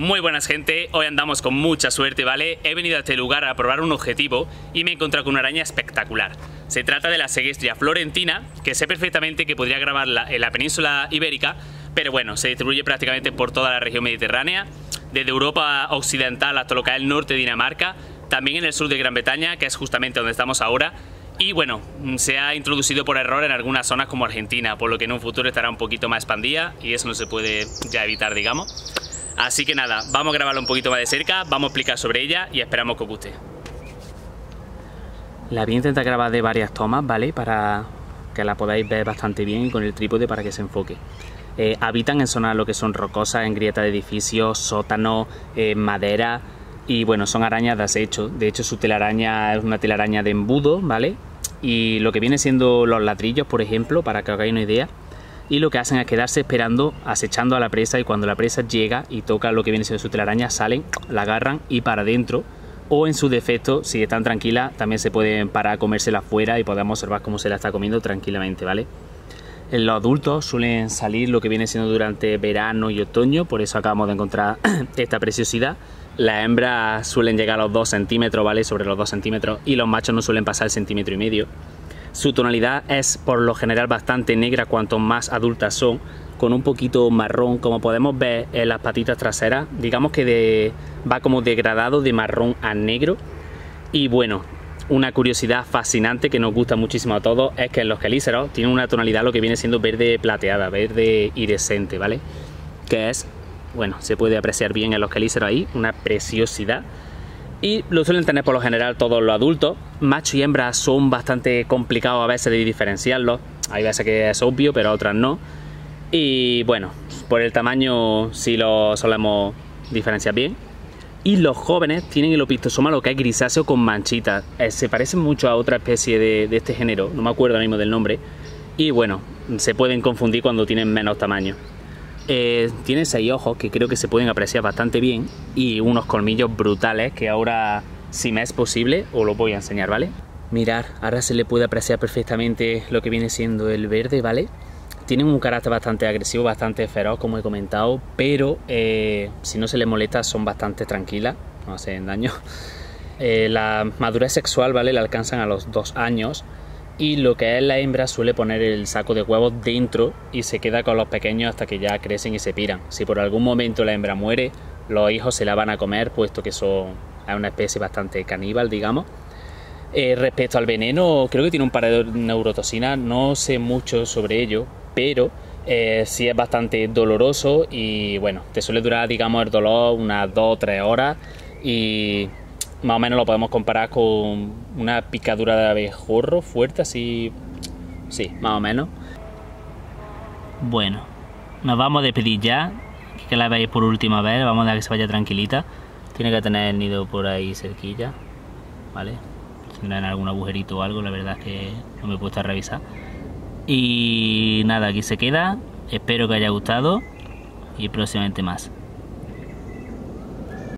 Muy buenas gente, hoy andamos con mucha suerte, ¿vale? He venido a este lugar a probar un objetivo y me he encontrado con una araña espectacular. Se trata de la Segestria florentina, que sé perfectamente que podría grabarla en la península ibérica, pero bueno, se distribuye prácticamente por toda la región mediterránea, desde Europa occidental hasta lo que es el norte de Dinamarca, también en el sur de Gran Bretaña, que es justamente donde estamos ahora, y bueno, se ha introducido por error en algunas zonas como Argentina, por lo que en un futuro estará un poquito más expandida y eso no se puede ya evitar, digamos. Así que nada, vamos a grabarla un poquito más de cerca, vamos a explicar sobre ella y esperamos que os guste. La voy a intentar grabar de varias tomas, ¿vale? Para que la podáis ver bastante bien con el trípode para que se enfoque. Eh, habitan en zonas lo que son rocosas, en grietas de edificios, sótanos, eh, madera y bueno, son arañas de acecho. De hecho, su telaraña es una telaraña de embudo, ¿vale? Y lo que viene siendo los ladrillos, por ejemplo, para que os hagáis una idea, y lo que hacen es quedarse esperando, acechando a la presa y cuando la presa llega y toca lo que viene siendo su telaraña, salen, la agarran y para adentro o en su defecto, si están tranquilas, también se pueden parar a comérsela afuera y podemos observar cómo se la está comiendo tranquilamente, ¿vale? En los adultos suelen salir lo que viene siendo durante verano y otoño, por eso acabamos de encontrar esta preciosidad. Las hembras suelen llegar a los 2 centímetros, ¿vale? Sobre los 2 centímetros y los machos no suelen pasar el centímetro y medio. Su tonalidad es por lo general bastante negra cuanto más adultas son, con un poquito marrón, como podemos ver en las patitas traseras. Digamos que va como degradado de marrón a negro. Y bueno, una curiosidad fascinante que nos gusta muchísimo a todos es que los quelíceros tienen una tonalidad lo que viene siendo verde plateada, verde iridescente, ¿vale? Que es, bueno, se puede apreciar bien en los quelíceros ahí, una preciosidad y lo suelen tener por lo general todos los adultos. Macho y hembra son bastante complicados a veces de diferenciarlos. Hay veces que es obvio, pero otras no. Y bueno, por el tamaño sí lo solemos diferenciar bien. Y los jóvenes tienen el opistosoma lo que es grisáceo con manchitas. Eh, se parecen mucho a otra especie de, de este género, no me acuerdo ahora mismo del nombre. Y bueno, se pueden confundir cuando tienen menos tamaño. Eh, tiene seis ojos que creo que se pueden apreciar bastante bien y unos colmillos brutales que ahora, si me es posible, os lo voy a enseñar, ¿vale? Mirar, ahora se le puede apreciar perfectamente lo que viene siendo el verde, ¿vale? Tienen un carácter bastante agresivo, bastante feroz, como he comentado, pero eh, si no se les molesta son bastante tranquilas, no hacen daño. Eh, la madurez sexual, ¿vale? La alcanzan a los dos años y lo que es la hembra suele poner el saco de huevos dentro y se queda con los pequeños hasta que ya crecen y se piran. Si por algún momento la hembra muere, los hijos se la van a comer, puesto que son es una especie bastante caníbal, digamos. Eh, respecto al veneno, creo que tiene un par de neurotoxinas, no sé mucho sobre ello, pero eh, sí es bastante doloroso y bueno, te suele durar, digamos, el dolor unas 2 o 3 horas y más o menos lo podemos comparar con una picadura de abejorro fuerte, así. Sí, más o menos. Bueno, nos vamos a despedir ya. Que la veáis por última vez, vamos a dejar que se vaya tranquilita. Tiene que tener el nido por ahí cerquilla, ¿vale? Tendrá en algún agujerito o algo, la verdad es que no me he puesto a revisar. Y nada, aquí se queda. Espero que haya gustado y próximamente más.